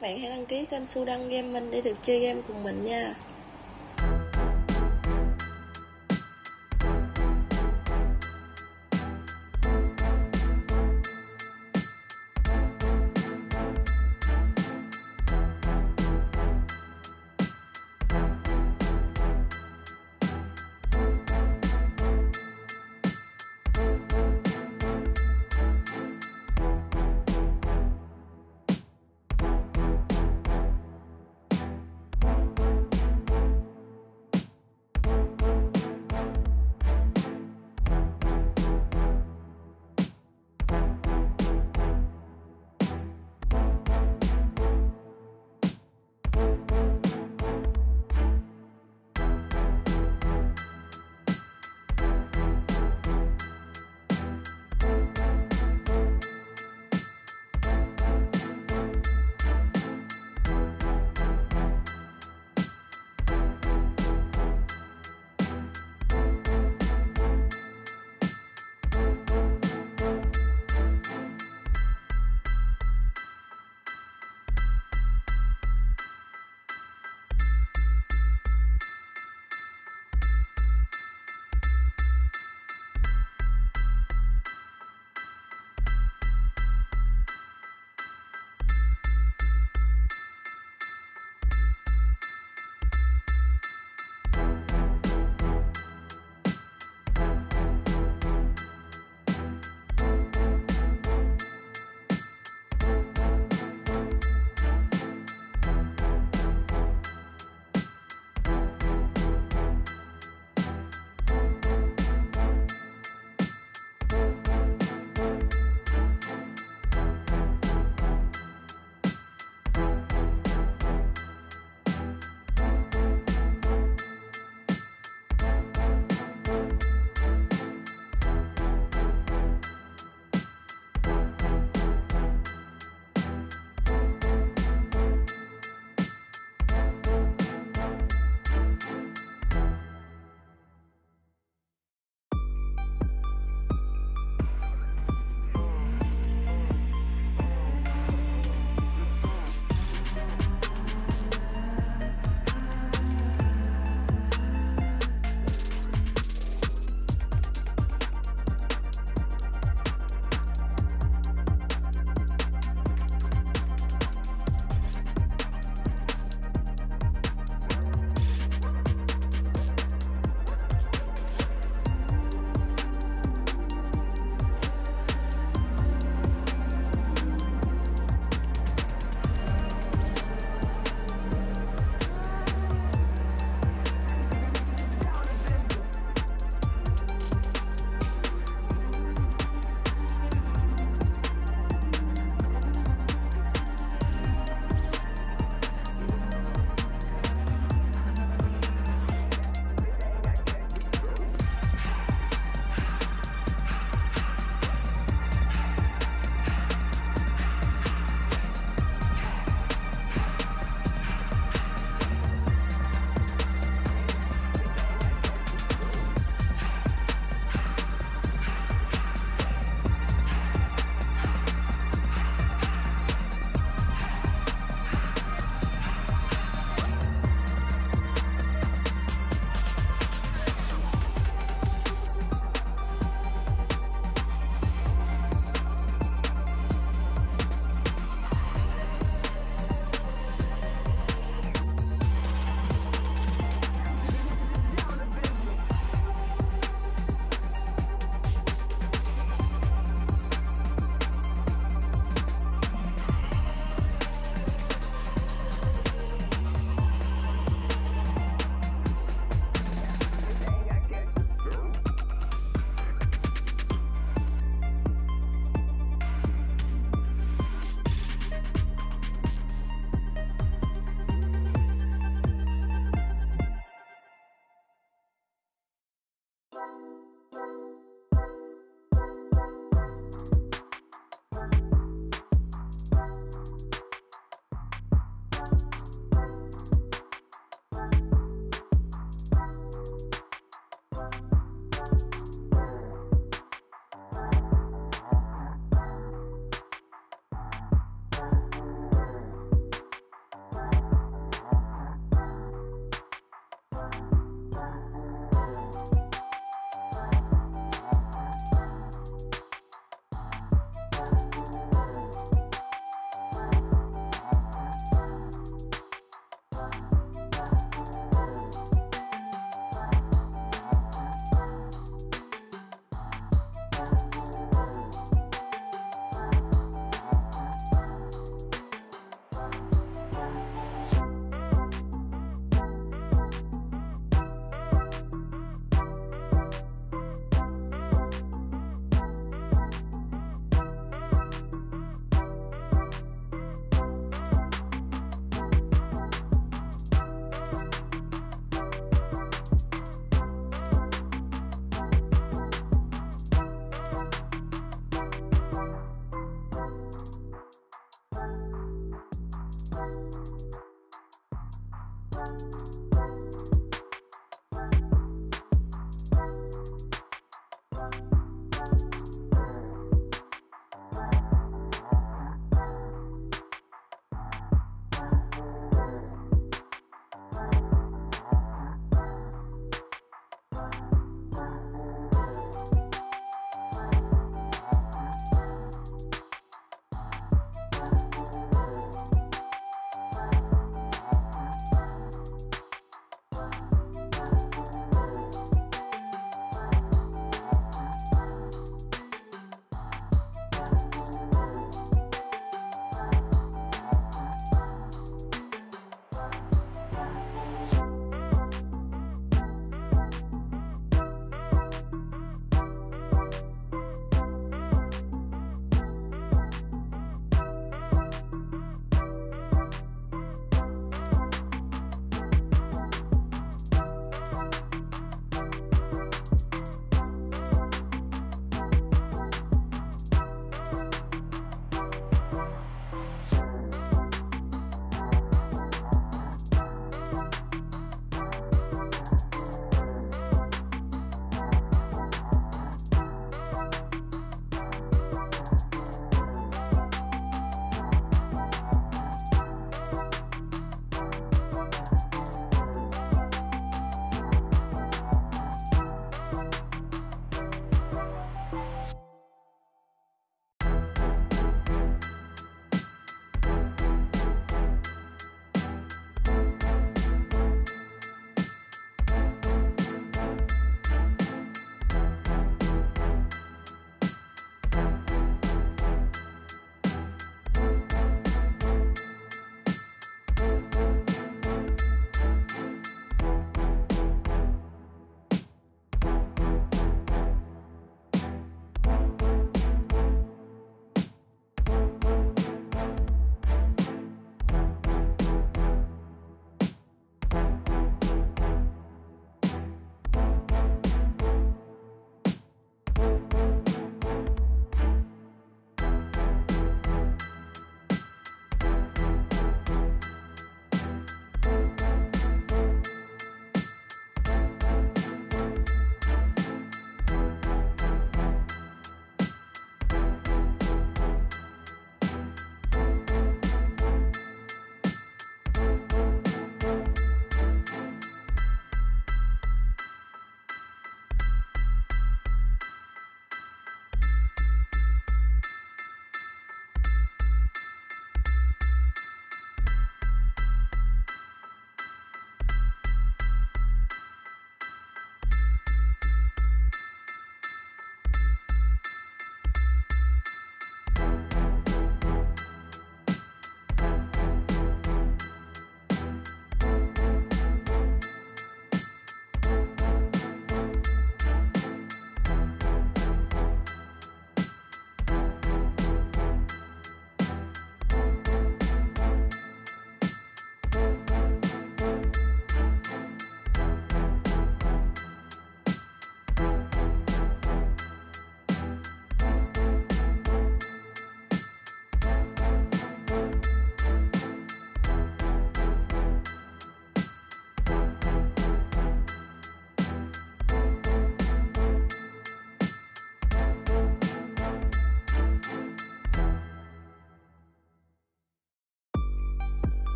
Các bạn hãy đăng ký kênh Su Đăng Gaming để được chơi game cùng mình nha.